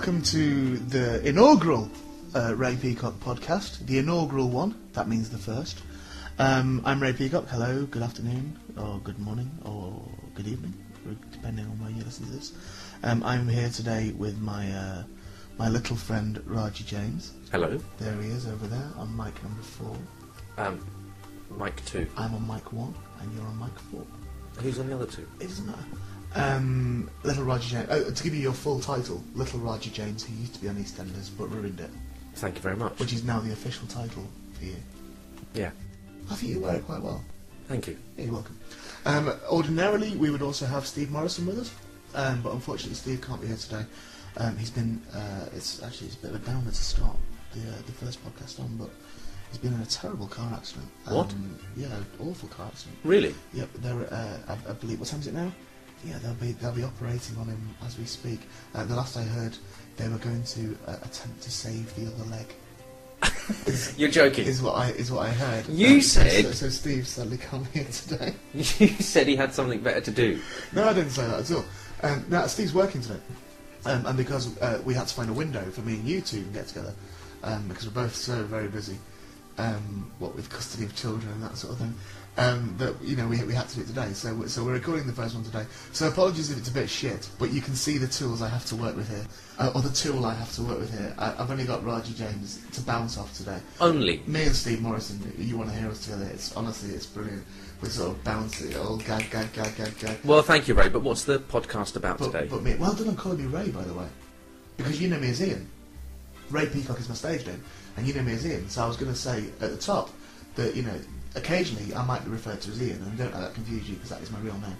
welcome to the inaugural uh, Ray Peacock podcast. The inaugural one, that means the first. Um, I'm Ray Peacock. Hello, good afternoon, or good morning, or good evening, depending on where you listen to this. Um, I'm here today with my uh, my little friend Raji James. Hello. There he is over there on mic number four. Um, Mike 2. I'm on mic one, and you're on mic four. Who's on the other two? It doesn't matter. Um, Little Raji James. Oh, to give you your full title, Little Roger James, who used to be on EastEnders but ruined it, Thank you very much. which is now the official title for you. Yeah. I think you wear it quite well. Thank you. Yeah, you're welcome. Um, ordinarily, we would also have Steve Morrison with us, um, but unfortunately, Steve can't be here today. Um, he's been. Uh, it's actually it's a bit of a downer to start the uh, the first podcast on, but he's been in a terrible car accident. What? Um, yeah, awful car accident. Really? Yep, they're. Uh, I, I believe. What time is it now? Yeah, they'll be they'll be operating on him as we speak. Uh, the last I heard, they were going to uh, attempt to save the other leg. Is, You're joking. is what I is what I heard. You Um, said- so, so. Steve sadly can't be here today. You said he had something better to do. No, I didn't say that at all. Um, now Steve's working today, um, and because uh, we had to find a window for me and you two to get together, um, because we're both so very busy, um, what with custody of children and that sort of thing, um, that you know we, we had to do it today. So we- so we're recording the first one today. So apologies if it's a bit shit, but you can see the tools I have to work with here, uh, or the tool I have to work with here. I, I've only got Raji James to bounce off today. Only. Me and Steve Morrison, you want to hear us together? It's honestly, it's brilliant. We're sort of bounce it, all gag, gag, gag, gag, gag. Well, thank you, Ray, but what's the podcast about But, today? but me, well done on calling me Ray, by the way, because you know me as Ian. Ray Peacock is my stage name, and you know me as Ian. So I was going to say at the top that you know occasionally I might be referred to as Ian, and don't let that confuse you because that is my real name.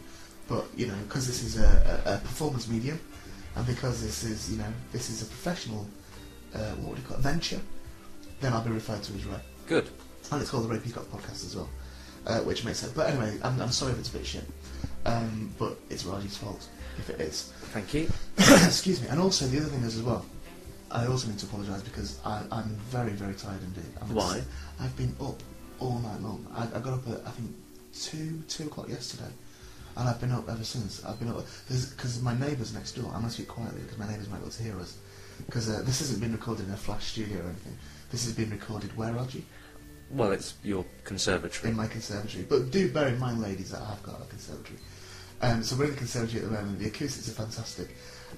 But you know, because this is a, a, a performance medium, and because this is you know this is a professional uh, what would you call it, venture, then I'll be referred to as Ray. Good. And it's called the Ray Peacock podcast as well, uh, which makes sense. But anyway, I'm, I'm sorry if it's a bit shit, um, but it's Raji's fault if it is. Thank you. Excuse me. And also the other thing is as well, I also need to apologise because I, I'm very very tired indeed. I'm Why? I've been up all night long. I, I got up at I think two two o'clock yesterday. And I've been up ever since. I've been up because my neighbours next door. I must speak quietly because my neighbours might be able to hear us. Because uh, this hasn't been recorded in a flash studio or anything. This has been recorded where, Raji? Well, it's your conservatory. in my conservatory. But do bear in mind, ladies, that I have got a conservatory. Um, so we're in the conservatory at the moment. The acoustics are fantastic.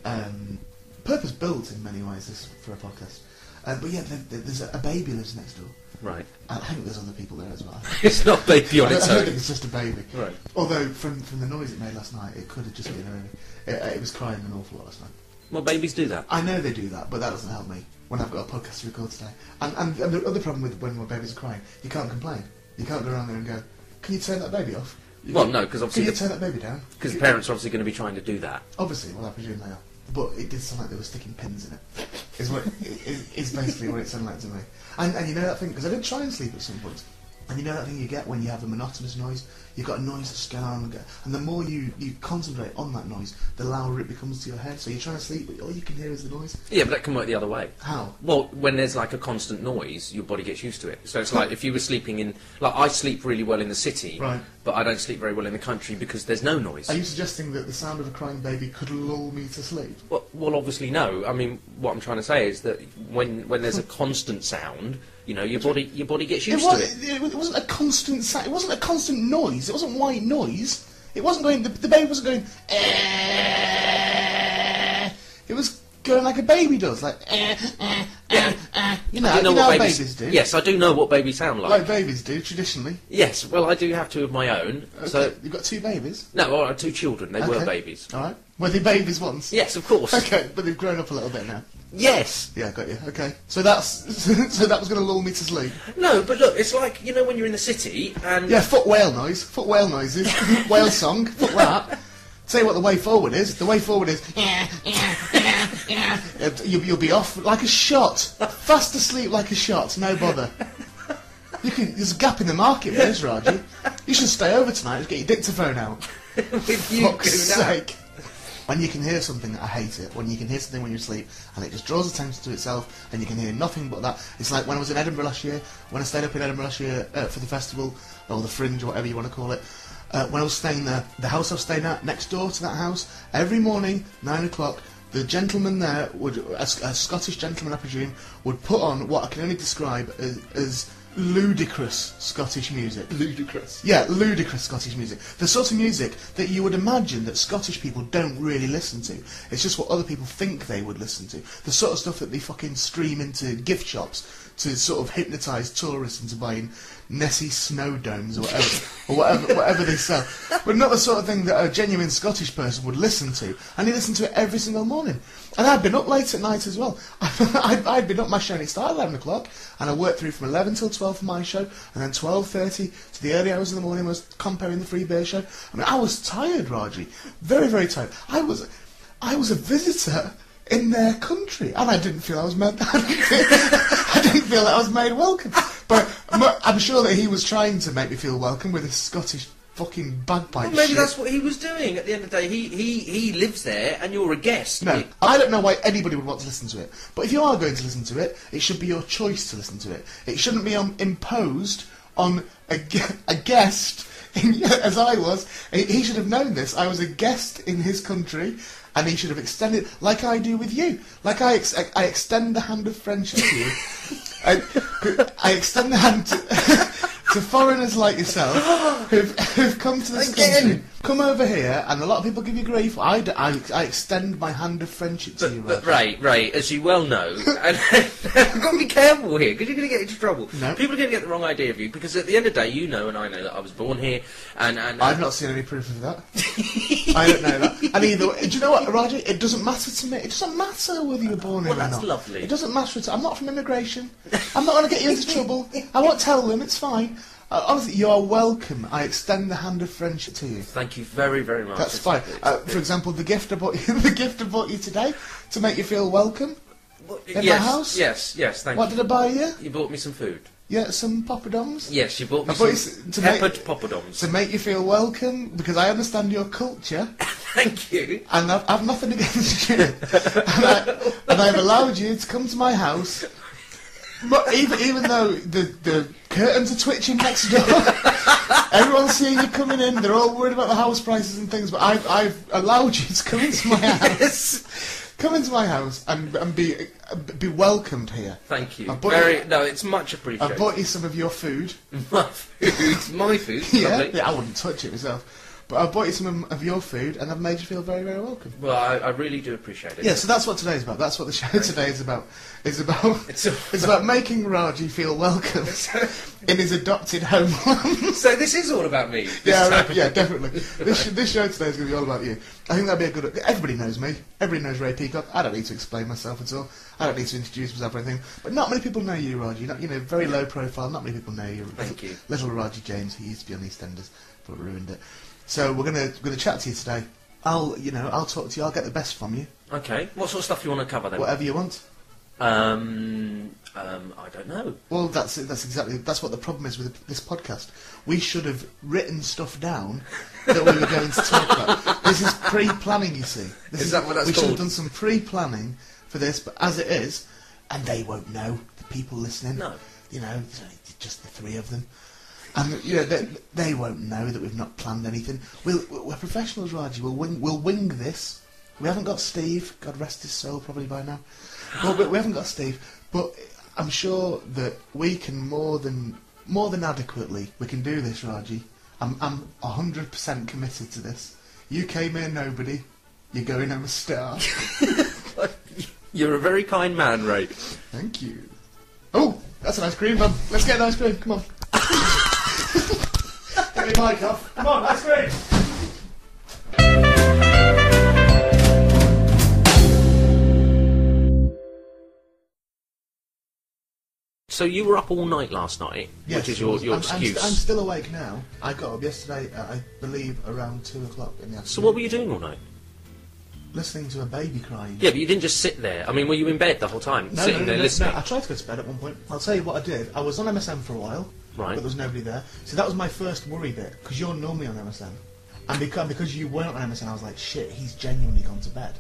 Um, purpose built in many ways this for a podcast. Uh, but yeah, there, there- there's a, a baby lives next door. Right. I think there's other people there as well. It's not baby on I, its I don't own. think it's just a baby. Right. Although from from the noise it made last night, it could have just been a baby. It, it was crying an awful lot last night. Well, babies do that. I know they do that, but that doesn't help me when I've got a podcast to record today. And, and, and the other problem with when my babies are crying, you can't complain. You can't go around there and go, "Can you turn that baby off?" Well, no, 'cause Can obviously you the- turn that baby down? Because You- parents are obviously going to be trying to do that. Obviously, well, I presume they are. But it did sound like they were sticking pins in it. Is what is, basically what it sounded like to me. And, and you know that thing because I did try and sleep at some point. And you know that thing you get when you have a monotonous noise. You've got a noise that's going on, and the more you, you concentrate on that noise, the louder it becomes to your head. So you're trying to sleep, but all you can hear is the noise. Yeah, but that can work the other way. How? Well, when there's like a constant noise, your body gets used to it. So it's like if you were sleeping in, like I sleep really well in the city, Right. but I don't sleep very well in the country because there's no noise. Are you suggesting that the sound of a crying baby could lull me to sleep? Well, well, obviously no. I mean, what I'm trying to say is that when when there's a constant sound, you know, your body your body gets It, used was, to it. it wasn't a constant sound. It wasn't a constant noise. It wasn't white noise. It wasn't going. The, the baby wasn't going. "Eh." It was going like a baby does, like. eh, eh, eh, eh. You know, I do you know, what babies, babies do. Yes, I do know what babies sound like. like babies do traditionally. yes, well, I do have two of my own. Okay. So you've got two babies. no, I have two children. They were babies. All right. Were they babies once? Yes, of course. Okay, but they've grown up a little bit now. Yes. Yeah, got you. Okay. So that's so that was going to lull me to sleep. No, but look, it's like you know when you're in the city and Yeah, foot whale noise. Foot whale noises. whale song. Foot that. Tell you what the way forward is. The way forward is. You'll, you'll be off like a shot. Fast asleep like a shot. No bother. You can, there's a gap in the market, there's Raji. You should stay over tonight and get your dictaphone out. with you Fuck's sake. When you can hear something, I hate it. When you can hear something when you're asleep, and it just draws attention to itself, and you can hear nothing but that. It's like when I was in Edinburgh last year, when I stayed up in Edinburgh last year uh, for the festival, or the Fringe, or whatever you want to call it. Uh, when I was staying there, the house I was staying at, next door to that house, every morning, nine o'clock, the gentleman there would, a, a Scottish gentleman, I presume, would put on what I can only describe as, as ludicrous Scottish music. Ludicrous. Yeah, ludicrous Scottish music. The sort of music that you would imagine that Scottish people don't really listen to. It's just what other people think they would listen to. The sort of stuff that they fucking stream into gift shops to sort of hypnotise tourists into buying Nessie snow domes or whatever, or whatever, whatever they sell. But not the sort of thing that a genuine Scottish person would listen to. And he listened to it every single morning. And I'd been up late at night as well. I'd, I'd been up, my show only started at 11 o'clock, and I worked through from 11 till 12 for my show, and then 12.30 to the early hours of the morning was compering the Free Beer show. I mean, I was tired, Raji. Very, very tired. I was, I was a visitor in their country, and I didn't feel I was made. I didn't feel that I was made welcome. But I'm- sure that he was trying to make me feel welcome with his Scottish fucking bagpipe Well, maybe shit. that's what he was doing. At the end of the day, he he, he lives there, and you're a guest. No, I don't know why anybody would want to listen to it. But if you are going to listen to it, it should be your choice to listen to it. It shouldn't be um, imposed on a, a guest. In, as I was, he should have known this. I was a guest in his country, and he should have extended, like I do with you. Like I, ex- I extend the hand of friendship to you. I, I extend the hand to, to foreigners like yourself who've, who've come to this Again. country. Come over here, and a lot of people give you grief. I, d- I, I extend my hand of friendship to you, But. Ray, Ray, as you well know, and I've got to be careful here because you're going to get into trouble. No. People are going to get the wrong idea of you because at the end of the day, you know and I know that I was born here, and and uh I've not seen any proof of that. I don't know that. And either, way, do you know what, Roger? It doesn't matter to me. It doesn't matter whether you're born Well, here or that's not. lovely. It doesn't matter. at all. I'm not from immigration. I'm not going to get you into trouble. I won't tell them. It's fine. Uh, honestly, you are welcome. I extend the hand of friendship to you. Thank you very, very much. That's fine. Uh, for example, the gift I bought you, the gift I bought you today to make you feel welcome. Well, in my yes, house? Yes, yes. Thank What you. What did I buy you? You bought me some food. Yeah, some poppadoms. Yes, you bought me I bought you some make- peppered poppadoms. To make you feel welcome, because I understand your culture. Thank you. and I've, I've nothing against you. and, I, and I've allowed you to come to my house, but even even though the the curtains are twitching next door, everyone's seeing you coming in. They're all worried about the house prices and things, but I've I've allowed you to come into my house, come into my house and and be be welcomed here. Thank you. I bought Very. you- No, it's much appreciated. I appreciated. bought you some of your food. my food. My food. Yeah, Lovely. yeah, I wouldn't touch it myself. But I've bought you some of your food, and I've made you feel very, very welcome. Well, I, I really do appreciate it. Yeah, so that's what today's about. That's what the show today is about. Is about It's it's about making Raji feel welcome in his adopted homeland. So this is all about me. yeah, right, yeah, definitely. This, sh- this show today is going to be all about you. I think that'd be a good. Everybody knows me. Everybody knows Ray Peacock. I don't need to explain myself at all. I don't need to introduce myself or anything. But not many people know you, Raji. Not, you know, very low profile. Not many people know you. Thank you. Little Raji James. He used to be on EastEnders, but ruined it. So we're gonna we're gonna chat to you today. I'll you know I'll talk to you. I'll get the best from you. Okay. What sort of stuff do you want to cover then? Whatever you want. Um, um, I don't know. Well, that's that's exactly that's what the problem is with this podcast. We should have written stuff down that we were going to talk about. This is pre-planning, you see. This Is that what that's we should have called? done some pre-planning for this, but as it is, and they won't know. The people listening, No. you know, it's only just the three of them, and you know they, they won't know that we've not planned anything. We'll, we're professionals, Raji. We'll wing, we'll wing this. We haven't got Steve. God rest his soul, probably by now. Well, we, we haven't got Steve, but I'm sure that we can more than more than adequately. We can do this, Raji. I'm I'm hundred percent committed to this. You came here nobody. You're going home a star. You're a very kind man, Ray. Thank you. Oh, that's an ice cream. Come, let's get an ice cream. Come on. get your mic off. Come on, ice cream. So you were up all night last night, which is your, your I'm, I'm, excuse. st- I'm still awake now. I got up yesterday, uh, I believe, around two o'clock in the afternoon. so what were you doing all night? Listening to a baby crying. Yeah, but you didn't just sit there. I mean, were you in bed the whole time, No, sitting no, there no, no, listening? no, I tried to go to bed at one point. I'll tell you what I did. I was on MSN for a while, Right. but there was nobody there. So that was my first worry bit, because you're normally on MSN. And because, because you weren't on MSN, I was like, shit, he's genuinely gone to bed.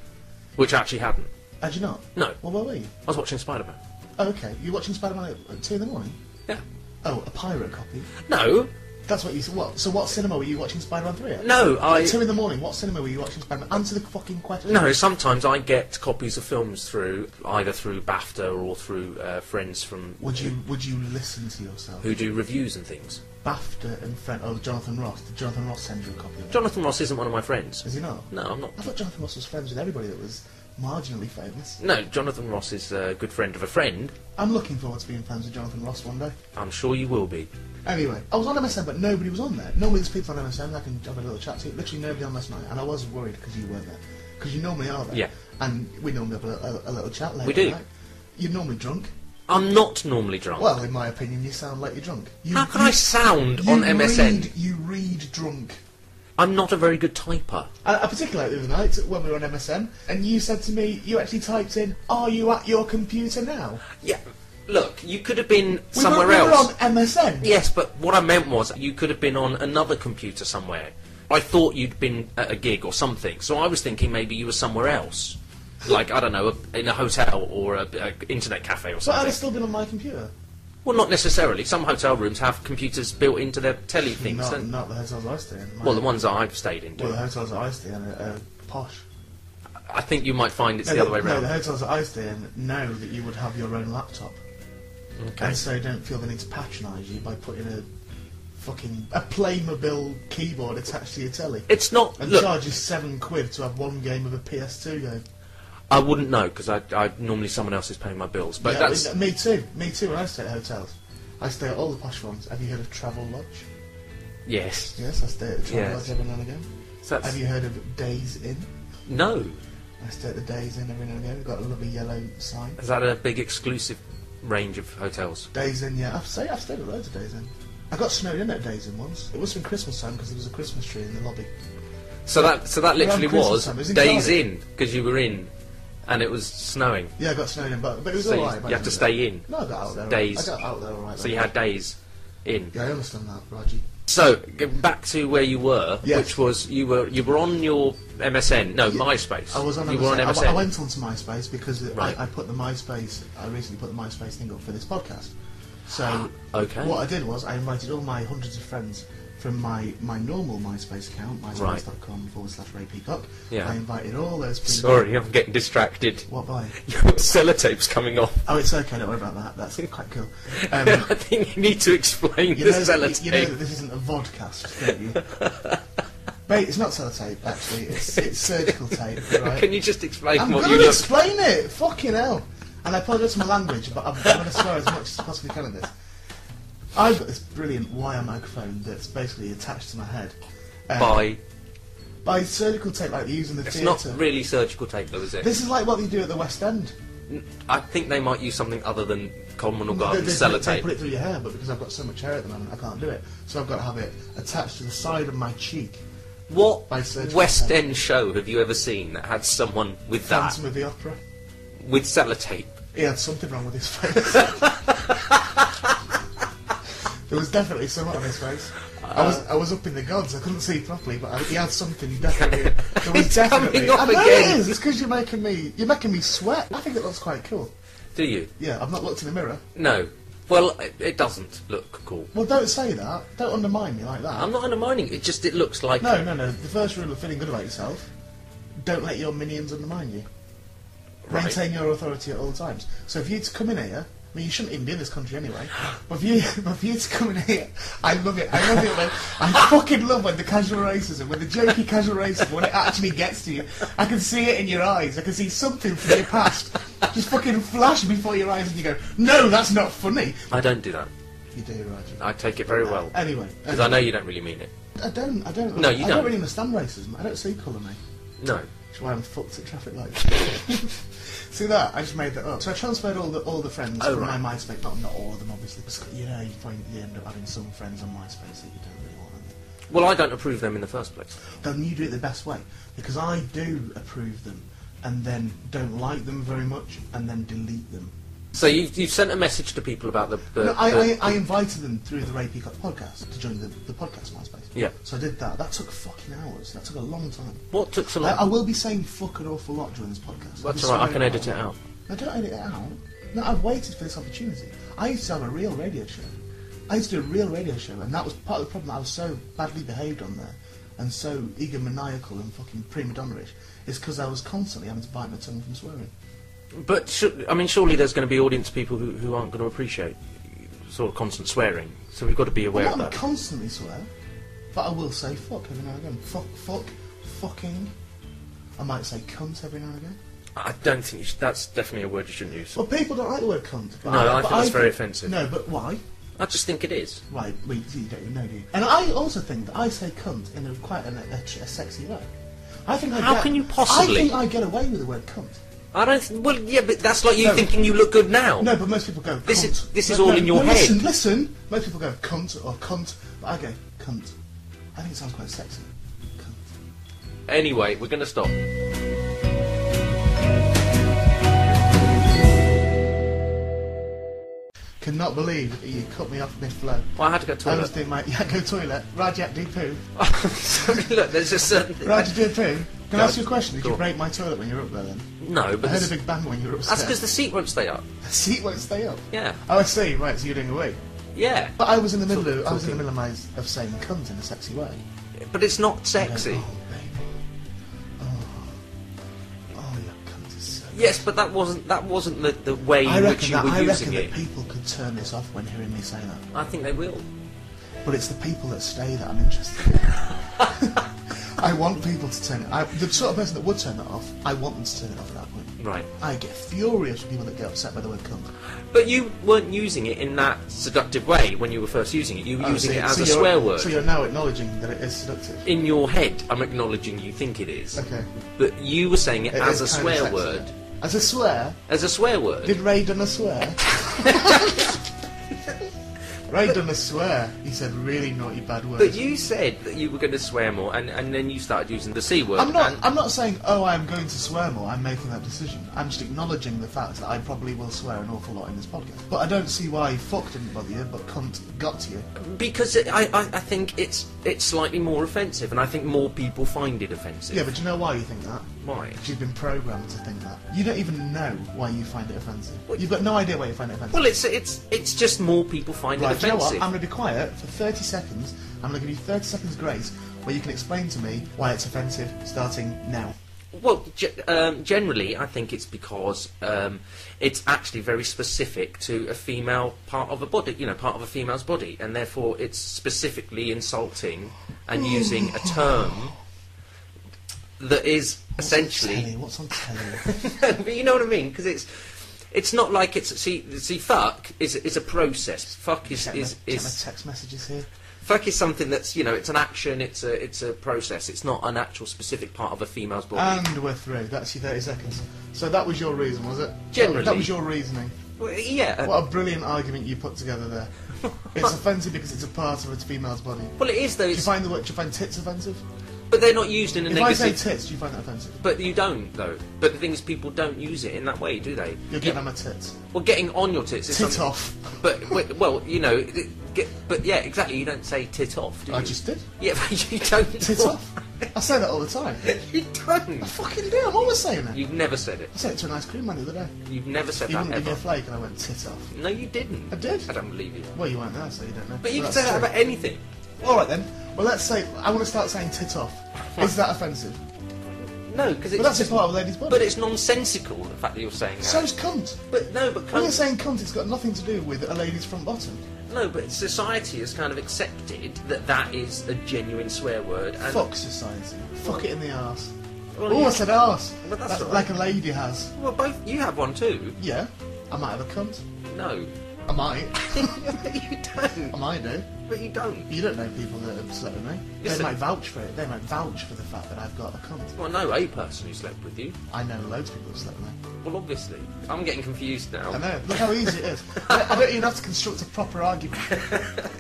Which I actually hadn't. Had you not? No, Well, where were you? I was watching Spider-Man. Oh, okay. You watching Spider-Man at, at 2 in the morning? Yeah. Oh, a pirate copy? No, That's what you said. What? So what cinema were you watching Spider-Man 3 at? No, I. At two in the morning, what cinema were you watching Spider-Man? Answer the fucking question. No, sometimes I get copies of films through either through BAFTA or through uh, friends from Would you Would you listen to yourself? who do reviews and things. BAFTA and friend. Oh, Jonathan Ross. Did Jonathan Ross send you a copy of it? Jonathan Ross isn't one of my friends. Is he not? No, I'm not. I thought Jonathan Ross was friends with everybody that was marginally famous. No, Jonathan Ross is a good friend of a friend. I'm looking forward to being friends with Jonathan Ross one day. I'm sure you will be. Anyway, I was on MSN, but nobody was on there. Normally, there's people on MSN I can have a little chat to. Literally nobody on last night, and I was worried because you weren't there. Because you normally are there. Yeah. And we normally have a, a, a little chat later. We do. Night. You're normally drunk. I'm not normally drunk. Well, in my opinion, you sound like you're drunk. You, How can you, I sound you on MSN? Read, you read drunk. I'm not a very good typer. I, I particularly like the other night when we were on MSN, and you said to me, you actually typed in, "Are you at your computer now?" Yeah. Look, you could have been We somewhere were, we were else. on MSN. Yes, but what I meant was you could have been on another computer somewhere. I thought you'd been at a gig or something, so I was thinking maybe you were somewhere else. Like, I don't know, a, in a hotel or a, a internet cafe or something. But I'd have still been on my computer. Well, not necessarily. Some hotel rooms have computers built into their telly things. Not, don't- the hotels I stay in. Well, the ones that I've stayed in Well, the hotels that I stay in are, are posh. I think you might find it's no, the other way no, round. the hotels that I stay in know that you would have your own laptop, Okay. and so don't feel the need to patronise you by putting a fucking a Playmobil keyboard attached to your telly It's not. and Look, charge you seven quid to have one game of a PS2 game. I wouldn't know because I, I normally someone else is paying my bills. But Yeah, that's I mean, me too. Me too. When I stay at hotels, I stay at all the posh ones. Have you heard of Travelodge? yes. Yes, I stay at the Travel Yes. Lodge every now and again. So Have you heard of Days Inn? no. I stay at the Days Inn every now and again. We've got a lovely yellow sign. Is that a big exclusive range of hotels? Days Inn, yeah. I've stayed, I've stayed at loads of Days Inn. I got snowed in at Days Inn once. It was from Christmas time because there was a Christmas tree in the lobby. So that so that literally Christmas was time, it was in days Cardiff. in because you were in, and it was snowing. Yeah, I got snowed in, but, but it was So you, alright. you have to stay in. No, I got out there. Days. I got out there alright. So you had days in. Yeah, I understand that, Raji. So back to where you were, Yes. which was you were you were on your MSN, no Yeah, MySpace. I was on You MSN. were on I- MSN. I, went onto MySpace because Right. I, I put the MySpace. I recently put the MySpace thing up for this podcast. So Okay. what I did was I invited all my hundreds of friends from my, my normal MySpace account, myspace.com forward slash Ray Peacock. Yeah. I invited all those people. Sorry, I'm getting distracted. What by? Your sellotape's coming off. Oh, it's okay. Don't worry about that. That's quite cool. Um, I think you need to explain you, the know, sellotape. you know that this isn't a vodcast, don't you? Mate, it's not sellotape, actually. It's, it's surgical tape, right? Can you just explain I'm what going you look? explain it. Fucking hell. And I apologise for my language, but I'm, I'm going to swear as much as I possibly can in this. I've got this brilliant wire microphone that's basically attached to my head. Um, by? by surgical tape like they use in the It's theatre. not really surgical tape, though, is it? This is like what they do at the West End. I think they might use something other than common or They, garden they, they put it through your hair, but because I've got so much hair at the moment, I can't do it. So I've got to have it attached to the side of my cheek. What by West tape. End show have you ever seen that had someone with that Phantom of the Opera. with sellotape? He had something wrong with his face. there was definitely something on his face. I was I was up in the gods. I couldn't see properly, but I, he had something definitely. There was It's definitely. coming off I know again. it is. It's because you're making me. You're making me sweat. I think it looks quite cool. Do you? Yeah, I've not looked in the mirror. No. Well, it, it doesn't look cool. Well, don't say that. Don't undermine me like that. I'm not undermining it. Just it looks like No, no, no. The first rule of feeling good about yourself: don't let your minions undermine you. Right. Maintain your authority at all times. So if you to come in here, I mean, you shouldn't even be in this country anyway. But if you, but for you to come in here, I love it. I love it when I fucking love when the casual racism, when the jokey casual racism, when it actually gets to you. I can see it in your eyes. I can see something from your past just fucking flash before your eyes, and you go, "No, that's not funny." I don't do that. You do, Roger. I take it very well Anyway, because I know you don't really mean it. I don't. I don't. No, you I don't. don't really understand racism. I don't see colour, mate. No. I'm fucked at traffic lights. See that? I just made that up. So I transferred all the all the friends Oh, from right. my MySpace. Not not all of them, obviously. Because you know, you find you end up having some friends on MySpace that you don't really want. Well, I don't approve them in the first place. Then you do it the best way because I do approve them and then don't like them very much and then delete them. So you've, you've sent a message to people about the. the, No, I, the- I, I invited them through the Ray Peacock podcast to join the, the podcast MySpace. Yeah. So I did that. That took fucking hours. That took a long time. what took so I, long? I will be saying fuck an awful lot during this podcast. That's all right. I can edit it out. No, don't edit it out. No, I've waited for this opportunity. I used to have a real radio show. I used to do a real radio show, and that was part of the problem. I was so badly behaved on there, and so egomaniacal and fucking prima donna-ish, is because I was constantly having to bite my tongue from swearing. But should, I mean, surely there's going to be audience people who, who aren't going to appreciate sort of constant swearing. So we've got to be aware I'm of not that. constantly swear, but I will say fuck every now and again. Fuck, fuck, fucking. I might say cunt every now and again. I don't think you should, that's definitely a word you shouldn't use. Well, people don't like the word cunt. But No, I but think that's very offensive. No, but why? I just think it is. Right, we, you don't even know, do you? And I also think that I say cunt in a quite an, a, a sexy way. I think I How get, can you possibly? I think I get away with the word cunt. I don't. Th- well, yeah, but that's like you No. thinking you look good now. No, but most people go. This cunt. is- this is No, all no, in your head. Listen, listen. Most people go cunt or cunt, but I go cunt. I think it sounds quite sexy. Cunt. Anyway, we're going to stop. Cannot believe that you cut me off mid-flow. Well, I had to go to I was toilet. doing my yeah, go toilet. Rajat do poo. Look, there's a certain. Rajat do poo. Can I ask you a question? Did Go you on. break my toilet when you were up there then? No, but I heard a big bang when you were upstairs. that's because the seat won't stay up. the seat won't stay up. Yeah, Oh, I see. Right, so you're doing away. yeah. But I was in the middle of I was in the middle of my of saying cunt in a sexy way. But it's not sexy. oh, baby. Oh, oh, your cunt is so. Yes, but that wasn't that wasn't the, the way I in reckon which you that were I using reckon it. that people could turn this off when hearing me say that. I think they will. But it's the people that stay that I'm interested in. I want people to turn it. I, the sort of person that would turn that off, I want them to turn it off at that point. Right. I get furious with people that get upset by the word cunt. But you weren't using it in that seductive way when you were first using it. You were Oh, using so- it as so a you're- swear word. So you're now acknowledging that it is seductive. in your head, I'm acknowledging you think it is. Okay. But you were saying it, It as a swear sexy. word. As a swear, As a swear word. did Ray done a swear? Ray done a swear. He said really naughty bad words. But you said that you were going to swear more, and, and then you started using the C word. I'm not. I'm not saying. Oh, I'm going to swear more. I'm making that decision. I'm just acknowledging the fact that I probably will swear an awful lot in this podcast. But I don't see why fuck didn't bother you, but cunt got to you. because it, I, I, I think it's it's slightly more offensive, and I think more people find it offensive. Yeah, but do you know why you think that? Why? Because you've been programmed to think that. You don't even know why you find it offensive. What- You've got no idea why you find it offensive. Well, it's it's it's just more people find right, it do you know what? offensive. I'm going to be quiet for 30 seconds. I'm going to give you 30 seconds grace where you can explain to me why it's offensive, starting now. Well, um, generally, I think it's because um, it's actually very specific to a female part of a body, you know, part of a female's body, and therefore it's specifically insulting and using a term that is What's on essentially. telly? What's on telly? but you know what I mean? Because it's it's not like it's see see fuck is is a process. Fuck is check, is, my, is text messages here. fuck is something that's you know it's an action. It's a it's a process. It's not an actual specific part of a female's body. And we're through. That's your 30 seconds. So that was your reason, was it? Generally. That was your reasoning. Well, yeah. What a brilliant argument you put together there. It's offensive because it's a part of a female's body. Well, it is though. Do you find the word? Do you find tits offensive? But they're not used in a If I say negative. tits, do you find that offensive? but you don't though. But the thing is, people don't use it in that way, do they? You're getting on my tits. Well, getting on your tits is Tit something- off. But well, you know, get, but yeah, exactly. You don't say tit off, do you? I just did. Yeah, but you don't. Tit off. I say that all the time. you don't. I fucking do. I'm always saying it. You've never said it. I said it to an ice cream man the other day. You've never said He that didn't give me a flake, and I went tit off. No, you didn't. I did. I don't believe you. Well, you weren't there, so you don't know. But you Well, can say that true. about anything. All right then. Well, let's say I want to start saying tit off. Is that offensive? No, because But that's just, a part of a lady's body. but it's nonsensical the fact that you're saying that. So's cunt. but no, but When you're saying cunt, it's got nothing to do with a lady's front bottom. no, but society has kind of accepted that that is a genuine swear word. And Fuck society. Fuck it in the arse. Well, oh, you- I said arse. Well, that's Like- all like a lady has. Well, both you have one too. Yeah. I might have a cunt. No, I might. you don't. I might do. But you don't. You don't know people that have slept with me. They I- might vouch for it. They might vouch for the fact that I've got a cunt. Well, know a person who slept with you. I know loads of people who slept with me. Well, obviously, I'm getting confused now. I know. Look how easy it is. I, I don't even have to construct a proper argument.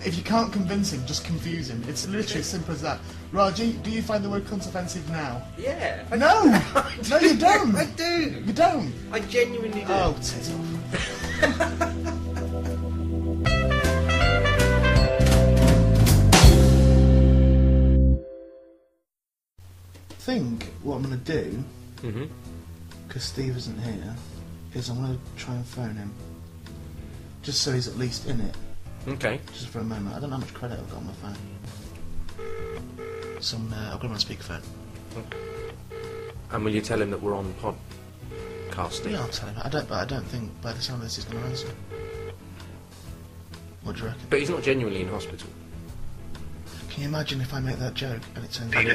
if you can't convince him, just confuse him. It's literally as simple as that. Raji, do you find the word cunt offensive now? Yeah. I- No! no, you don't! I do. You don't! I genuinely do. Oh, tit think what I'm going to do, because Steve isn't here, is I'm going to try and phone him. Just so he's at least in it. Okay. just for a moment. I don't know how much credit I've got on my phone. Some, uh, I've got it on speakerphone. And will you tell him that we're on podcasting? Yeah, I'll tell him. I don't, but I don't think by the sound of this he's going to answer. What do you reckon? But he's not genuinely in hospital. Can you imagine if I make that joke and it turns out...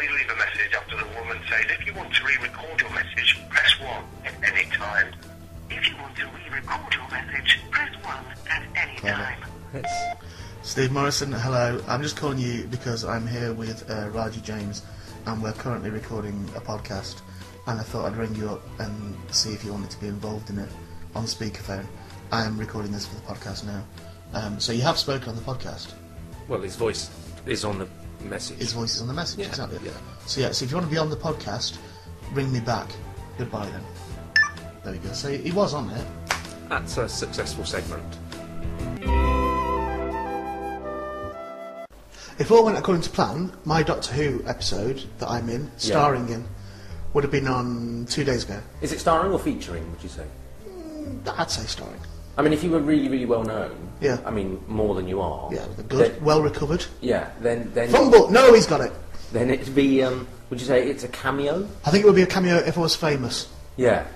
Peter here. Please leave a message after the woman says, if you want to re-record your message, press 1 at any time. If you want to re-record your message, press 1 at any Clever. time. It's, Steve Morrison, hello. I'm just calling you because I'm here with uh, Raji James and we're currently recording a podcast and I thought I'd ring you up and see if you wanted to be involved in it on speakerphone. I am recording this for the podcast now. Um, so you have spoken on the podcast. well, his voice is on the message. His voice is on the message, Yeah, exactly. yeah. So yeah, so if you want to be on the podcast, ring me back. Goodbye then. There we go. So he was on it. That's a successful segment. If all went according to plan, my Doctor Who episode that I'm in, starring in, would have been on two days ago. Is it starring or featuring, would you say? Mm, I'd say starring. I mean, if you were really, really well known, Yeah. I mean, more than you are. Yeah, good, Then, well recovered. yeah, then then Fumble! No, he's got it. then it'd be. Um, would you say it's a cameo? I think it would be a cameo if I was famous. Yeah.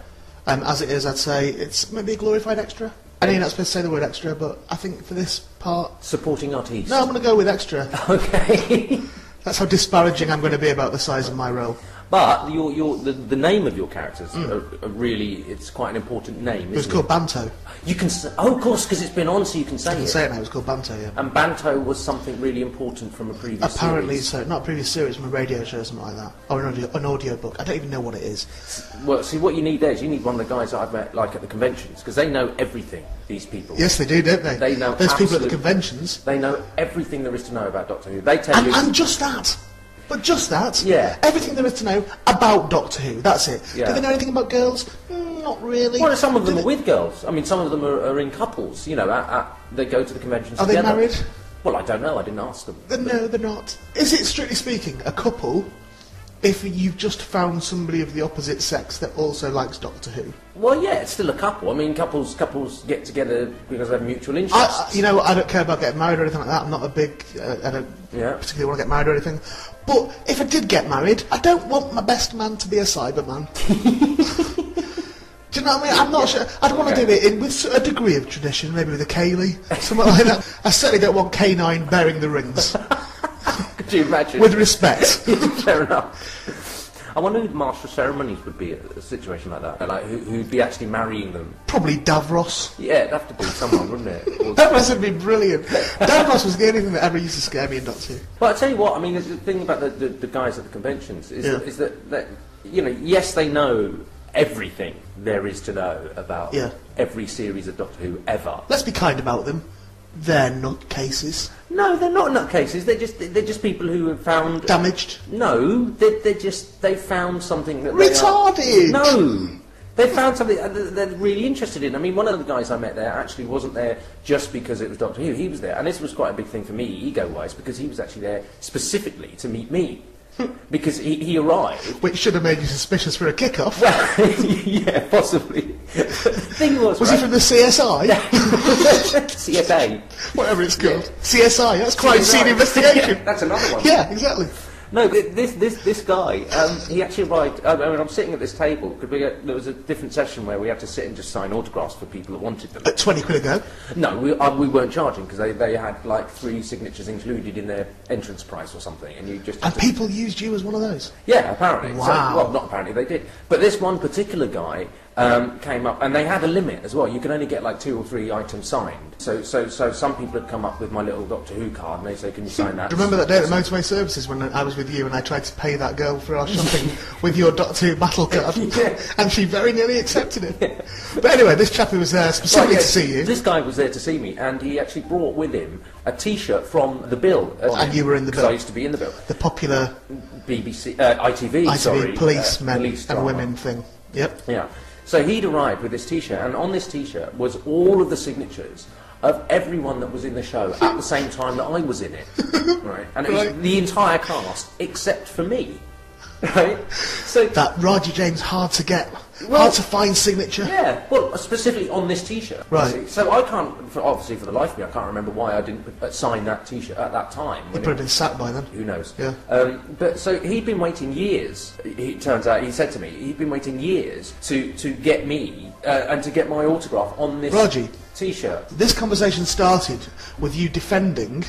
Um, as it is, I'd say it's maybe a glorified extra. I know you're not supposed to say the word extra, but I think for this part, Supporting artiste. no, I'm going to go with extra. Okay. That's how disparaging I'm going to be about the size of my role. But your your the, the name of your characters mm. are, are really it's quite an important name. It was called it? Banto. You can oh, of course, because it's been on, so you can say I can it. say it now, it was called Banto, yeah. And Banto was something really important from a previous Apparently series. so. Not a previous series, from a radio show or something like that. Or an audio, an audio book. I don't even know what it is. Well, see, what you need there is you need one of the guys that I've met, like at the conventions, because they know everything. These people. Yes, they do, don't they? They know Those people at the conventions. They know everything there is to know about Doctor Who. They tell And, you. and just that. But just that. Yeah. Everything there is to know about Doctor Who. That's it. Yeah. Do they know anything about girls? Mm, not really. well, some of them Do are with girls. I mean, some of them are, are in couples. You know, at, at, they go to the conventions Are they together. married? Well, I don't know. I didn't ask them. they? No, they're not. Is it, strictly speaking, a couple if you've just found somebody of the opposite sex that also likes Doctor Who? Well, yeah, it's still a couple. I mean, couples couples get together because they have mutual interests. I- you know, I don't care about getting married or anything like that. I'm not a big. Uh, I don't Yeah. particularly want to get married or anything. But if I did get married, I don't want my best man to be a Cyberman. Do you know what I mean? I'm not sure. I'd want to do it in, with a degree of tradition, maybe with a ceilidh, something like that. I certainly don't want K9 bearing the rings. Could you imagine? with respect. Fair enough. I wonder who the master of ceremonies would be at a situation like that. Like, who, who'd be actually marrying them. Probably Davros. Yeah, it'd have to be someone, wouldn't it? Or- Davros would be brilliant. Davros was the only thing that ever used to scare me in Doctor Who. Well, I tell you what. I mean, the, the thing about the, the, the guys at the conventions is, Yeah. is that, that you know, yes, they know everything there is to know about Yeah. every series of Doctor Who ever. Let's be kind about them. They're nutcases. No, they're not nutcases. They're just they're just people who have found Damaged. No, they're, they're just they found something that they are- Retarded! No. They found something that they're really interested in. I mean, one of the guys I met there actually wasn't there just because it was Doctor Who. He was there, and this was quite a big thing for me, ego-wise, because he was actually there specifically to meet me. because he, he arrived. Which should have made you suspicious for a kick-off. yeah, possibly. The thing was, Was he from the CSI? CSA. Whatever it's called. CSI, that's crime scene CSI. investigation. Yeah, that's another one. Yeah, exactly. No, this this this guy, um, he actually arrived. I mean, I'm sitting at this table because there was a different session where we had to sit and just sign autographs for people that wanted them. At 20 quid a go. No, we, uh, we weren't charging because they, they had like three signatures included in their entrance price or something, and you just And people used you as one of those. yeah, apparently. So- Wow. well, not apparently they did, but this one particular guy um, came up, and they had a limit as well. You can only get like two or three items signed. So so so some people had come up with my little Doctor Who card, and they say, "Can you sign that?" Do you remember that day at the motorway services when I was with you and I tried to pay that girl for our shopping with your Doctor Who battle card? Yeah. And she very nearly accepted it. But anyway, this chap who was there specifically Right, to see you, This guy was there to see me, and he actually brought with him a T-shirt from the Bill. And you were in the Bill. I used to be in the Bill. the popular BBC, uh, ITV, ITV sorry, policemen uh, police and women thing. Yep. Yeah. So he'd arrived with this T-shirt, and on this T-shirt was all of the signatures of everyone that was in the show at the same time that I was in it. right. And it was Right. the entire cast except for me. Right. So That Raji James hard to get Well- hard to find signature. Yeah, well, specifically on this T-shirt. Right. So I can't, for, obviously, for the life of me, I can't remember why I didn't uh, sign that T-shirt at that time. He'd probably it- been sacked by then. Who knows? Yeah. Um, but so he'd been waiting years. It turns out he said to me he'd been waiting years to to get me uh, and to get my autograph on this Raji. T-shirt. This conversation started with you defending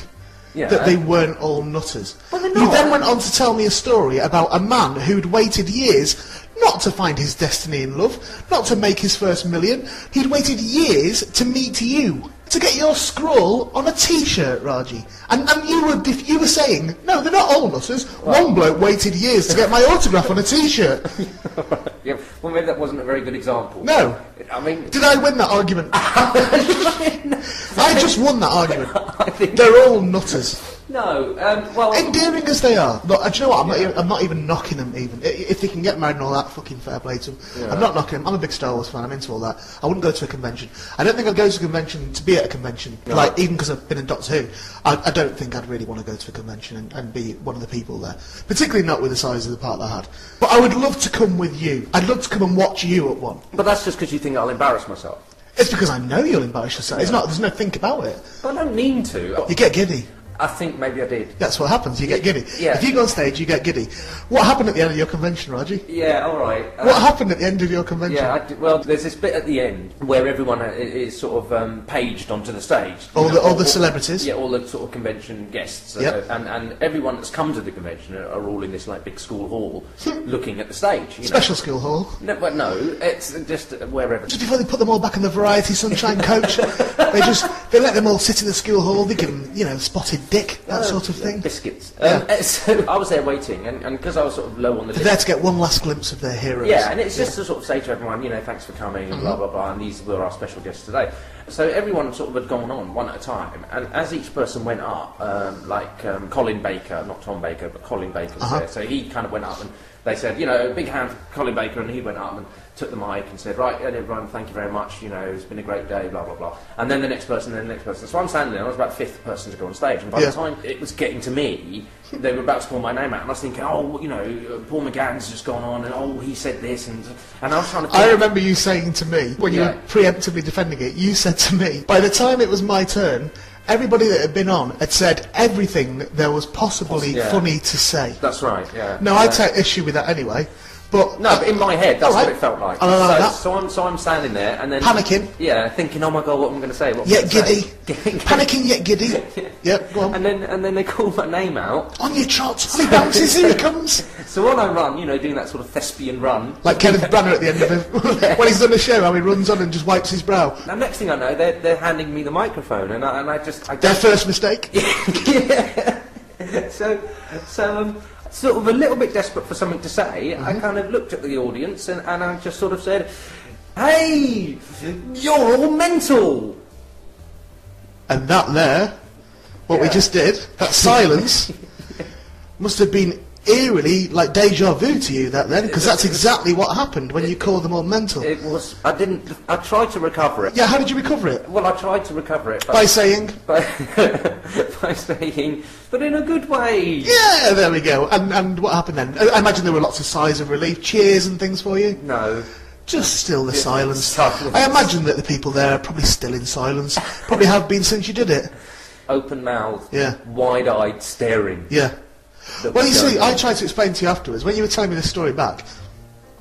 Yeah. that they weren't all nutters. Well, they're You then went on to tell me a story about a man who'd waited years not to find his destiny in love, not to make his first million. He'd waited years to meet you, to get your scroll on a T-shirt, Raji. And, and you were you were saying, no, they're not all nutters. One bloke waited years to get my autograph on a T-shirt. yeah. Well, maybe that wasn't a very good example. No. I mean, Did I win that argument? I just won that argument. They're all nutters. No. Um, well, Endearing as they are. Look, do you know what? I'm not, even, I'm not even knocking them even. If they can get married and all that, fucking fair play to them. I'm not knocking them. I'm a big Star Wars fan. I'm into all that. I wouldn't go to a convention. I don't think I'd go to a convention to be at a convention. Like, even because I've been in Doctor Who, I, I don't think I'd really want to go to a convention and, and be one of the people there. Particularly not with the size of the part that I had. But I would love to come with you. I'd love to come and watch you at one. but that's just because you think I'll embarrass myself. It's because I know you'll embarrass yourself. It's not. There's no think about it. But I don't mean to. You get giddy. I think maybe I did. That's what happens. You get giddy. Yeah. If you go on stage, you get giddy. What happened at the end of your convention, Raji? Yeah. All right. Uh, What happened at the end of your convention? Yeah, well, there's this bit at the end where everyone is sort of um, paged onto the stage. All know, the- all the celebrities? Yeah, all the sort of convention guests. uh, and, and everyone that's come to the convention are, are all in this like big school hall looking at the stage. You Special school hall. No, but no, it's just wherever. Just before they put them all back in the Variety Sunshine coach, they just they let them all sit in the school hall. They give them, you know, spotted dick, that sort of thing. Biscuits. Yeah. Um, uh, so I was there waiting, and because I was sort of low on the They're list. there to get one last glimpse of their heroes. Yeah, and it's just to sort of say to everyone, you know, thanks for coming, and Mm-hmm. blah, blah, blah, and these were our special guests today. So everyone sort of had gone on one at a time, and as each person went up, um, like um, Colin Baker, not Tom Baker, but Colin Baker was Uh-huh. there, so he kind of went up and they said, you know, big hand for Colin Baker, and he went up and took the mic and said, right, everyone, thank you very much, you know, it's been a great day, blah, blah, blah. And then the next person, then the next person. So I'm standing there, I was about fifth person to go on stage, and by Yeah. the time it was getting to me, they were about to call my name out, and I was thinking, oh, you know, Paul McGann's just gone on, and oh, he said this, and and I was trying to. I remember you saying to me, when you Yeah. were preemptively defending it, you said to me, by the time it was my turn, everybody that had been on had said everything that there was possibly Yeah. funny to say. That's right. Yeah. No, I take issue with that anyway. But No, but in my head, that's right. what it felt like. I like so, that. so I'm so I'm standing there and then Panicking. Yeah, thinking, oh my god, what am I going to say? What yet giddy, panicking yet giddy. Yep, go on. And then and then they call my name out. On your trot, he bounces, here he comes. So when I run, you know, doing that sort of thespian run. Like Kenneth Branagh at the end of it, when he's done a show, how he runs on and just wipes his brow. And next thing I know, they're, they're handing me the microphone, and I, and I just I Their first mistake. yeah. So, so um, sort of a little bit desperate for something to say, I mm-hmm. kind of looked at the audience and, and I just sort of said, "Hey, you're all mental." And that there, what we just did, that silence, must have been eerily like deja vu to you that then, because that's exactly what happened when you called them all mental. It was. I didn't. I tried to recover it. Yeah, how did you recover it? Well, I tried to recover it By by, saying, by, by saying, but in a good way. yeah, there we go. And, and what happened then? I imagine there were lots of sighs of relief, cheers and things for you. No. Just still the silence. silence. I imagine that the people there are probably still in silence. Probably have been since you did it. Open mouth. Yeah. Wide-eyed staring. Yeah. Well, you see, I tried to explain to you afterwards when you were telling me this story back,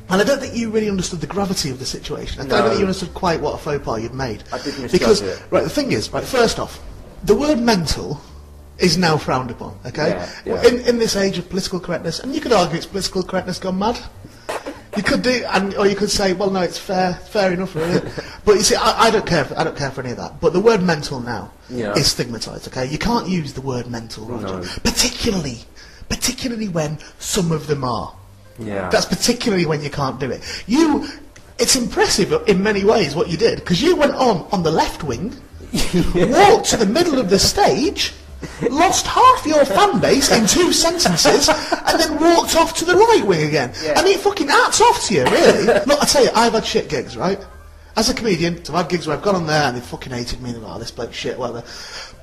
and I don't think you really understood the gravity of the situation. I don't No. think you understood quite what a faux pas you'd made. I did misjudge because, it. right, the thing is, right, first off, the word mental is now frowned upon. Okay, Yeah, yeah. In in this age of political correctness, and you could argue it's political correctness gone mad. You could do, and or you could say, well, no, it's fair, fair enough, really. but you see, I, I don't care. For, I don't care for any of that. But the word mental now Yeah. is stigmatised. Okay, you can't use the word mental, Roger. No. Particularly, particularly when some of them are. Yeah. That's particularly when you can't do it. You, it's impressive in many ways what you did because you went on on the left wing, walked to the middle of the stage, lost half your fan base in two sentences, and then walked off to the right wing again. Yeah. I mean, fucking hats off to you, really. Look, I tell you, I've had shit gigs, right? As a comedian, I've had gigs where I've gone on there and they fucking hated me and they're like, oh, this bloke shit, whatever.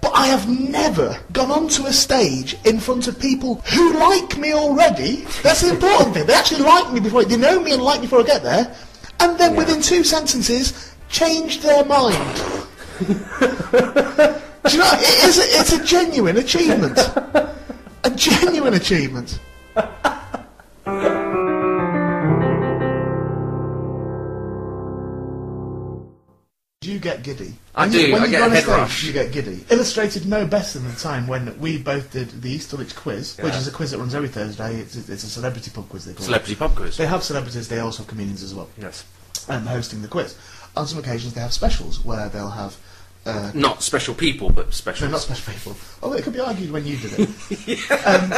But I have never gone onto a stage in front of people who like me already. That's the important thing. They actually like me before, they know me and like me before I get there. and then within two sentences changed their mind. Do you know? It is a, it's a genuine achievement. A genuine achievement. Do you get giddy? I When you- do, When I you get go a head stage, rush. You get giddy. Illustrated no better than the time when we both did the Easterlich quiz, which is a quiz that runs every Thursday. It's, it's a celebrity pub quiz. They call it. Celebrity pub quiz. They have celebrities. They also have comedians as well Yes. um, hosting the quiz. On some occasions, they have specials where they'll have. Uh, Not special people, but special. no, not special people. Oh, it could be argued when you did it. um,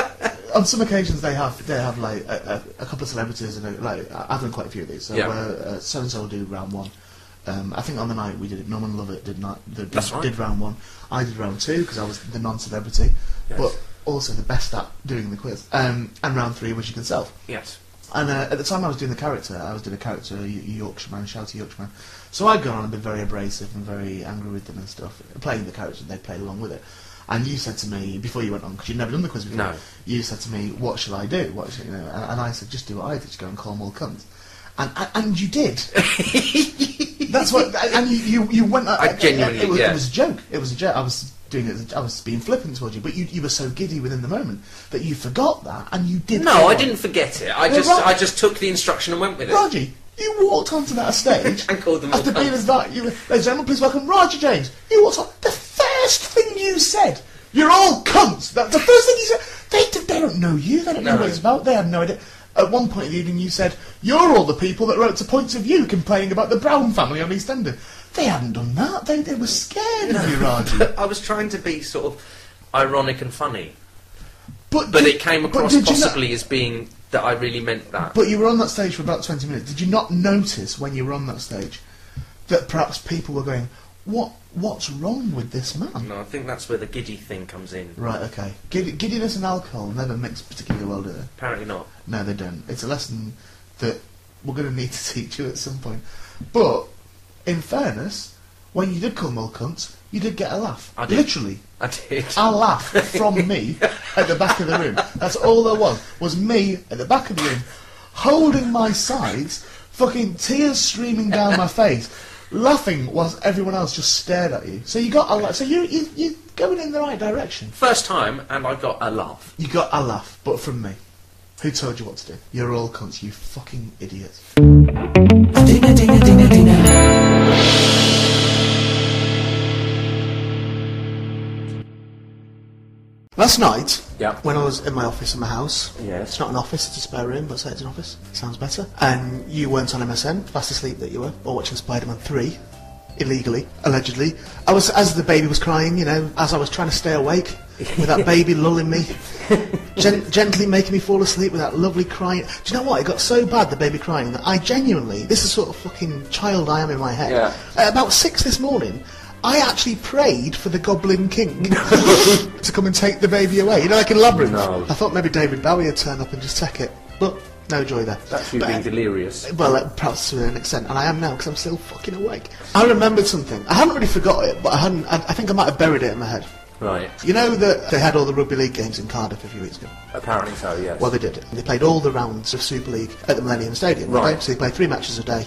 on some occasions, they have they have like a, a, a couple of celebrities, and a, like I- I've done quite a few of these. So Yeah. uh, so and so will do round one. Um, I think on the night we did it. Norman Lovett did not did, That's right. did round one. I did round two because I was the non-celebrity, Yes. but also the best at doing the quiz. Um, and round three was you yourself. Yes. And uh, at the time I was doing the character, I was doing a character, a Yorkshireman, shouty Yorkshireman. So I'd gone on and been very abrasive and very angry with them and stuff, playing the character, and they played along with it. And you said to me, before you went on, because you'd never done the quiz before, No. you said to me, what shall I do? What should, you know? And, and I said, just do what I did, just go and call them all cunts. And, and, and you did. That's what, and you, you, you went... I genuinely- it was, yeah. it was a joke. It was a joke. I was doing it, I was being flippant towards you, but you, you were so giddy within the moment that you forgot that, and you did... No, I didn't forget it. I Well, just. I just took the instruction and went with it. Raji, you walked onto that stage And called them after being as that. You, ladies and gentlemen, please welcome Raji James. You walked on. The first thing you said, you're all cunts. That's the first thing you said. They, they don't know you. They don't know what it's about. They had no idea. At one point in the evening, you said, "You're all the people that wrote to Points of View complaining about the Brown family on EastEnders." They hadn't done that. They, they were scared of you, Raji. I was trying to be sort of ironic and funny, But, but did- it came across you not- possibly as being that I really meant that. But you were on that stage for about 20 minutes. Did you not notice when you were on that stage that perhaps people were going, what, what's wrong with this man? no, I think that's where the giddy thing comes in. Right, okay. Gid- giddiness and alcohol never mix particularly well, do they? Apparently not. No, they don't. It's a lesson that we're going to need to teach you at some point. But, in fairness, when you did call all cunts, you did get a laugh. I did. Literally. I did. A laugh from me at the back of the room. That's all there was. Was me at the back of the room, holding my sides, fucking tears streaming down my face, laughing whilst everyone else just stared at you. So you got a laugh. So you you you're going in the right direction. First time, and I got a laugh. You got a laugh, but from me. Who told you what to do? You're all cunts, you fucking idiots. Last night, Yeah. when I was in my office in my house, Yes. it's not an office, it's a spare room, but say it's an office, sounds better. And you weren't on MSN, fast asleep that you were, or watching Spider-Man 3, illegally, allegedly. I was, as the baby was crying, you know, as I was trying to stay awake, with that baby lulling me, gen- gently making me fall asleep with that lovely crying. Do you know what? It got so bad, the baby crying, that I genuinely, this is sort of fucking child I am in my head. Yeah. At about six this morning, I actually prayed for the Goblin King to come and take the baby away. You know, like in Labyrinth. No. I thought maybe David Bowie would turn up and just take it, but no joy there. That's you But- being delirious. well, uh, perhaps to an extent, and I am now because I'm still fucking awake. I remembered something. I hadn't really forgot it, but I hadn't. I, I think I might have buried it in my head. Right. You know that they had all the rugby league games in Cardiff a few weeks ago. Apparently so, yes. Well, they did. They played all the rounds of Super League at the Millennium Stadium. Right. Okay? So they played three matches a day.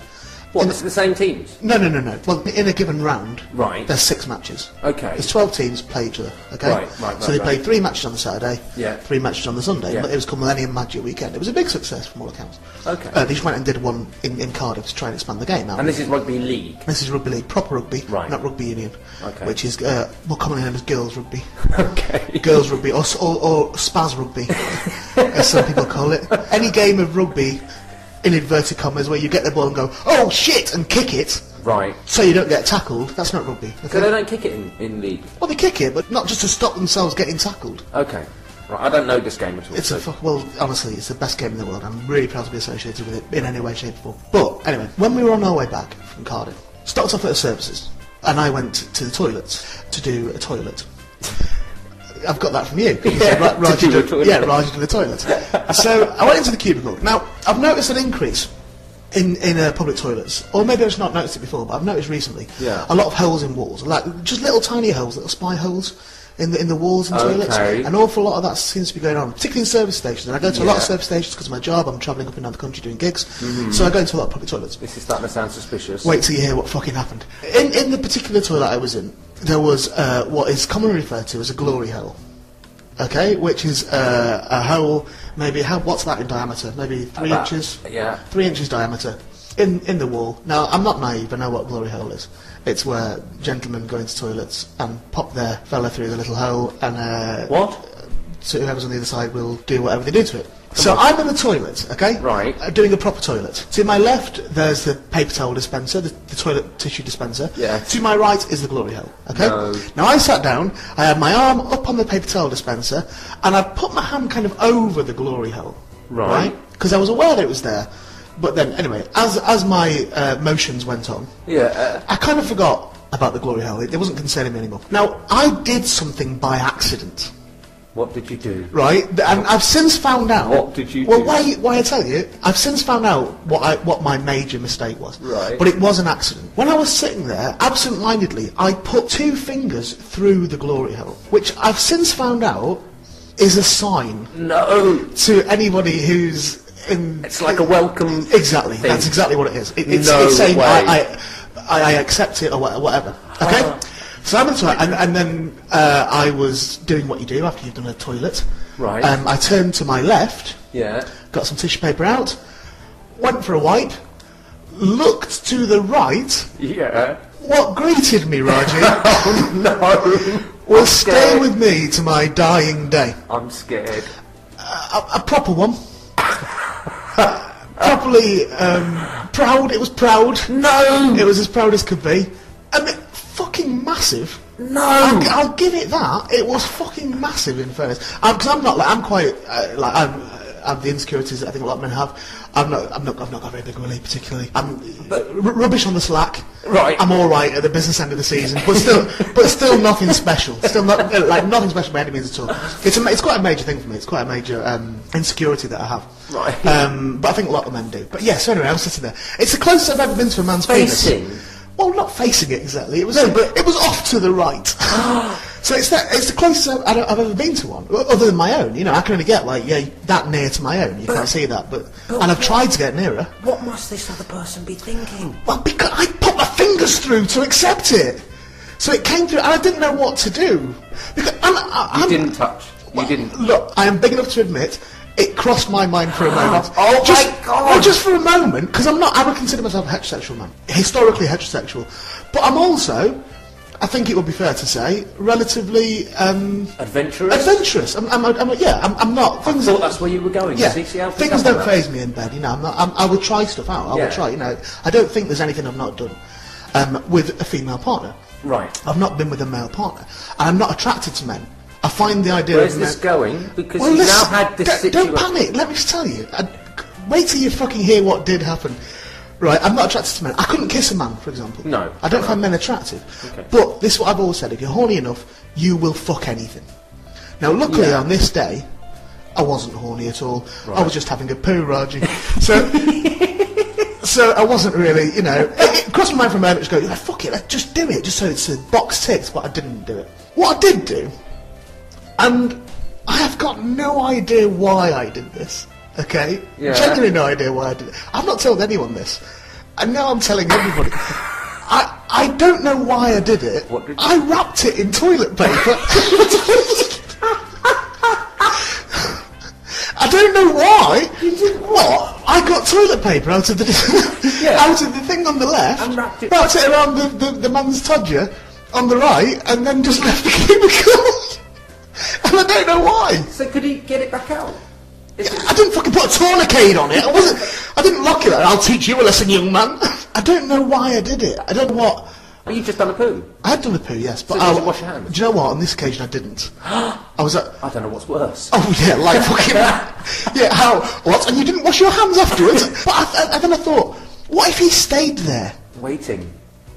What, it's the same teams? no, no, no, no. Well, in a given round, Right. there's six matches. Okay. There's 12 teams play each other, okay? Right, right, So they right. played three matches on the Saturday, Yeah. three matches on the Sunday, Yeah. it was called Millennium Magic Weekend. It was a big success from all accounts. Okay. Uh, they just went and did one in, in Cardiff to try and expand the game out. And this is rugby league. This is rugby league, proper rugby, Right. not rugby union, Okay. which is uh, more commonly known as girls rugby, Okay. girls rugby, or, or, or spaz rugby, as some people call it. Any game of rugby, in inverted commas, where you get the ball and go, oh shit, and kick it, Right. so you don't get tackled. That's not rugby. So they don't kick it in, in league? well, they kick it, but not just to stop themselves getting tackled. Okay. Right, I don't know this game at all. It's so- fuck. Well, honestly, it's the best game in the world. I'm really proud to be associated with it in any way, shape, or form. But anyway, when we were on our way back from Cardiff, stopped off at the services, and I went to the toilets to do a toilet. I've got that from you. You said, Yeah, "Ra- Raj, to you do a do- toilet." Yeah, Raj, do the toilet. so I went into the cubicle. Now, I've noticed an increase in, in uh, public toilets, or maybe I've just not noticed it before, but I've noticed recently Yeah. a lot of holes in walls, like just little tiny holes, little spy holes, in the in the walls and toilets. Okay. An awful lot of that seems to be going on, particularly in service stations. And I go to a lot of service stations because of my job. I'm travelling up and down the country doing gigs, Mm-hmm. so I go into a lot of public toilets. This is starting to sound suspicious. Wait till you hear what fucking happened. In in the particular toilet I was in, there was uh, what is commonly referred to as a glory hole. Okay, which is uh, a hole, maybe how what's that in diameter? Maybe three About- inches. yeah. three inches diameter in in the wall. Now I'm not naive. I know what a glory hole is. It's where gentlemen go into toilets and pop their fella through the little hole, and uh, What? so whoever's on the other side will do whatever they do to it. So I'm in the toilet, okay? Right. Uh, doing a proper toilet. To my left, there's the paper towel dispenser, the, the toilet tissue dispenser. Yeah. To my right is the glory hole, okay? No. Now I sat down, I had my arm up on the paper towel dispenser, and I put my hand kind of over the glory hole. Right. Because I was aware that it was there. But then, anyway, as, as my uh, motions went on, Yeah. Uh, I kind of forgot about the glory hole. It, it wasn't concerning me anymore. Now, I did something by accident. what did you do? Right, and I've since found out. What did you Well, do? why? Why I tell you, I've since found out what I, what my major mistake was. Right. But it was an accident. When I was sitting there, absent-mindedly, I put two fingers through the glory hole, which I've since found out is a sign No. to anybody who's in. It's like a welcome. Exactly. thing. That's exactly what it is. It, it's, No it's saying way. I, I, I, accept it or whatever. Okay. Uh-huh. So I'm in the toilet, and, and then uh, I was doing what you do after you've done a toilet. Right. Um, I turned to my left, Yeah. got some tissue paper out, went for a wipe, looked to the right. Yeah. What greeted me, Raji, No. will stay with me to my dying day. I'm scared. a, a proper one. Properly um, proud. It was proud. No. It was as proud as could be. I mean, fucking massive. No. I'll, I'll give it that. It was fucking massive, in fairness. Because I'm not like I'm quite uh, like I'm. and the insecurities I think a lot of men have. I've not, I've not, I've not got very big willy particularly. I'm but rubbish on the slack. Right. I'm all right at the business end of the season, but still, but still nothing special. Still not like nothing special by any means at all. It's a, it's quite a major thing for me. It's quite a major um, insecurity that I have. Right. Um, but I think a lot of men do. But yes. Yeah, so anyway, I'm sitting there. It's the closest I've ever been to a man's Facing. penis. Well, not facing it exactly. It was no, but it was off to the right. so it's that. It's the closest I've, I don't- I've ever been to one, other than my own. You know, I can only get like yeah that near to my own. You can't see that, but, and I've tried to get nearer. What must this other person be thinking? Well, because I put my fingers through to accept it. So it came through, and I didn't know what to do. Because I'm, I- You I'm, didn't touch. You well, didn't. Look, I am big enough to admit it crossed my mind for a oh, moment. Oh my God. Well, just for a moment, because I'm not. I would consider myself a heterosexual man, historically heterosexual, but I'm also. I think it would be fair to say, relatively um, Adventurous. adventurous. I'm, I'm, I'm, yeah, I'm, I'm not. I Things thought that's where you were going. yeah, See, see things don't phase me in bed. You know, I'm not, I'm, I will try stuff out. I Yeah. will try. You know, I don't think there's anything I've not done um, with a female partner. Right. I've not been with a male partner, and I'm not attracted to men. I find the idea Where's of this men. going? Because Well, you've now had this don't, situation. don't panic. Let me just tell you. I, wait till you fucking hear what did happen. Right, I'm not attracted to men. I couldn't kiss a man, for example. No, I don't no. find men attractive. Okay. But this is what I've always said: if you're horny enough, you will fuck anything. Now, luckily Yeah. on this day, I wasn't horny at all. I was just having a poo, Raji. So, so I wasn't really, you know, it, it crossed my mind for a moment to go, "Yeah, fuck it, let's just do it, just so it's a box ticked, but I didn't do it. What I did do, and I have got no idea why I did this, okay? Yeah. Genuinely no idea why I did it. I've not told anyone this, and now I'm telling everybody. I, I don't know why I did it. What did I wrapped it in toilet paper. I don't know why. You did what? I got toilet paper out of the Yeah. out of the thing on the left, And wrapped it- wrapped it around the, the, the man's todger on the right, and then just left the cubicle. and I don't know why. So could he get it back out? Is it- I didn't fucking put a tourniquet on it. I wasn't. I didn't lock it. I'll teach you a lesson, young man. I don't know why I did it. I don't know what. Oh, you've just done a poo. I had done a poo, yes, but So I, did you wash your hands? Do you know what? On this occasion, I didn't. I was at. I don't know what's worse. Oh yeah, like fucking. yeah, how? What? And you didn't wash your hands afterwards? but I, I, then I thought, what if he stayed there? Waiting.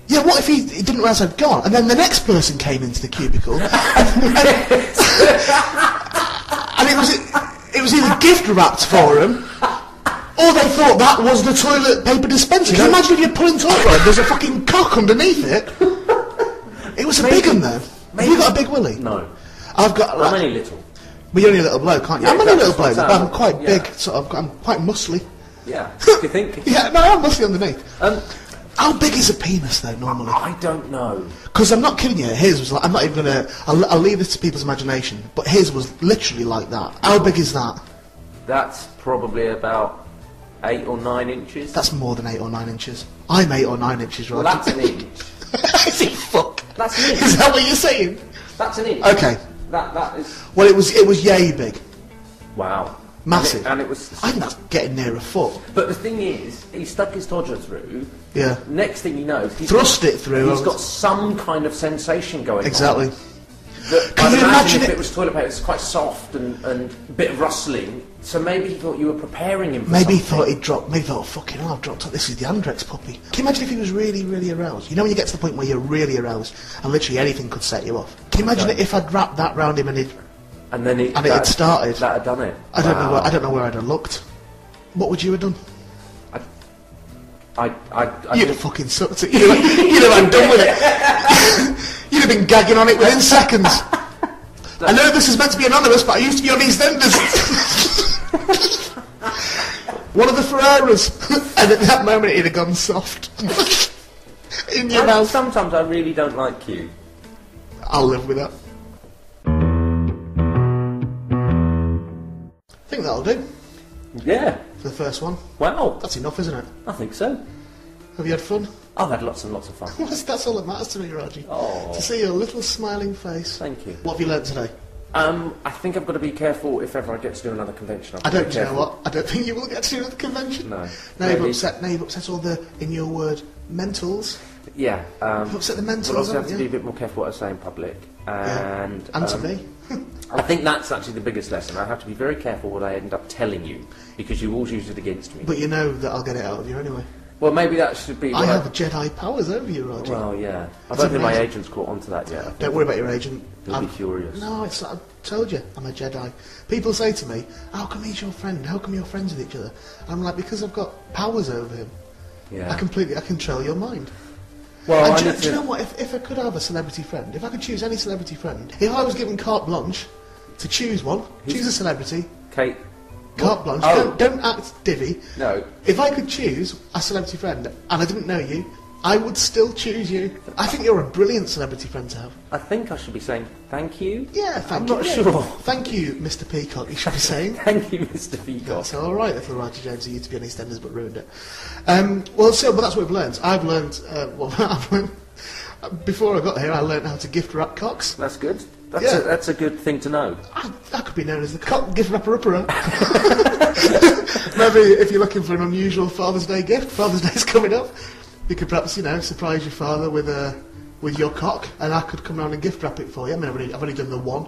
Yeah, what if he, he didn't realise I'd gone? And then the next person came into the cubicle, and, and, and it was it was either gift wrapped for him, or they thought that was the toilet paper dispenser. Can you imagine if you're pulling toilet roll, there's a fucking cock underneath it? It was a big one though. Have you got a big willy? No. I've got. I'm only little. well, you're only a little bloke, aren't you? Yeah, I'm only a little bloke. that's what I'm I'm- quite yeah. big. Sort of. I'm quite muscly. Yeah. Do you think? Yeah, no, I'm muscly underneath. Um, How big is a penis though normally? I don't know. Because I'm not kidding you. His was like. I'm not even gonna. I'll, I'll leave this to people's imagination. But his was literally like that. How big is that? That's probably about eight or nine inches. That's more than eight or nine inches. I'm eight or nine inches, well, right? that's an inch. Is it fuck? That's an inch. Is that what you're saying? That's an inch. Okay. That that is Well, it was it was yay big, wow. Massive. And it, and it was. I think that's getting near a foot. But the thing is, he stuck his todger through. Yeah. Next thing you know, he's Thrust got, it through. He's got some kind of sensation going Exactly. on. That Can I'd you imagine imagine if it- it was toilet paper, it's quite soft and, and a bit of rustling. So maybe he thought you were preparing him for Maybe he thought he'd dropped. Maybe he thought, fucking hell, I've dropped. This is the Andrex puppy. Can you imagine if he was really, really aroused? You know when you get to the point where you're really aroused and literally anything could set you off. Can you imagine Okay. if I'd wrapped that round him and he'd And then he, And it had started. That had done it. I don't know. Where, I don't know where I'd have looked. What would you have done? I, I, I You'd have fucking sucked it. You'd have, you'd have been done with it. you'd have been gagging on it within seconds. I know this is meant to be anonymous, but I used to be on EastEnders. One of the Ferreiras, and at that moment it'd have gone soft. In your I- mouth. Sometimes I really don't like you. I'll live with that. Think that'll do Yeah. for the first one. Wow. That's enough, isn't it? I think so. Have you had fun? I've had lots and lots of fun. That's, all that matters to me, Raji. Oh. To see your little smiling face. Thank you. What have you learnt today? Um, I think I've got to be careful if ever I get to do another convention. I've I don't be you know what? I don't think you will get to do another convention. No. Now you've upset. Now you've upset all the, in your word, mentals. Yeah. Um, You've upset the mentals, But also have to be a bit more careful what I say in public. Yeah. And, And to um, me. I think that's actually the biggest lesson. I have to be very careful what I end up telling you because you always use it against me. But you know that I'll get it out of you anyway. well, maybe that should be. I have Jedi powers over you, Raji. Well, yeah. I It's don't think my agent's caught onto that yet. Don't worry about your agent. He'll I'm- be furious. No, it's like I told you, I'm a Jedi. People say to me, "How come he's your friend? How come you're friends with each other?" I'm like, because I've got powers over him. Yeah. I completely, I control your mind. Well, and I do, you- do you know what? If, if I could have a celebrity friend, if I could choose any celebrity friend, if I was given carte blanche to choose one, choose a celebrity, Kate. carte blanche, Oh. don't, don't act divvy. No. If I could choose a celebrity friend and I didn't know you, I would still choose you. I think you're a brilliant celebrity friend to have. I think I should be saying thank you. Yeah, thank I'm you. not yeah. sure. Thank you, Mr. Peacock. You should be saying. Thank you, Mr. Peacock. That's all right, little Raji James. He used to be on EastEnders, but ruined it. Um, well, so, but that's what we've learned. I've learned. Uh, well, I've learned. Before I got here, I learned how to gift wrap cocks. That's good. That's, Yeah. a, that's a good thing to know. I, I could be known as the cock gift wrapper upper. Maybe if you're looking for an unusual Father's Day gift, Father's Day's coming up. You could perhaps, you know, surprise your father with a with your cock, and I could come round and gift wrap it for you. I mean, I've only, I've only done the one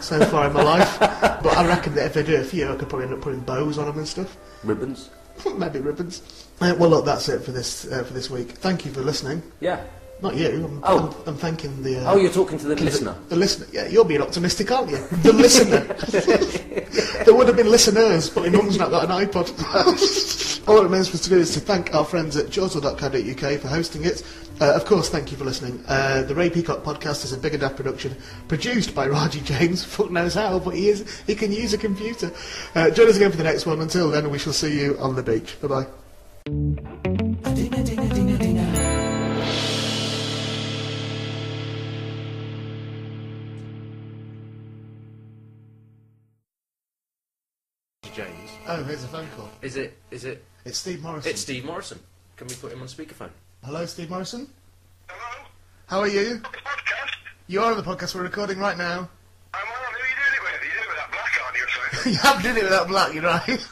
so far in my life, but I reckon that if I do a few, I could probably end up putting bows on them and stuff. Ribbons. Maybe ribbons. Uh, well, look, that's it for this uh, for this week. Thank you for listening. Yeah. Not you. I'm, Oh. I'm, I'm thanking the. Uh, Oh, you're talking to the the- listener. The listener. Yeah, you're being optimistic, aren't you? The listener. there would have been listeners, but my mum's not got an iPod. All it remains for us to do is to thank our friends at jawsell.co.uk for hosting it. Uh, of course, thank you for listening. Uh, the Ray Peacock podcast is a Big Enough production produced by Raji James. Fuck knows how, but he is. He can use a computer. Uh, join us again for the next one. Until then, we shall see you on the beach. Bye bye. Oh, here's a phone call. Is it? Is it? It's Steve Morrison. It's Steve Morrison. Can we put him on speakerphone? Hello, Steve Morrison. Hello? How are you? Podcast? You are on the podcast we're recording right now. I'm on. Who are you doing it with? Are you doing it with that black on you or something? you have done it without black, you're right.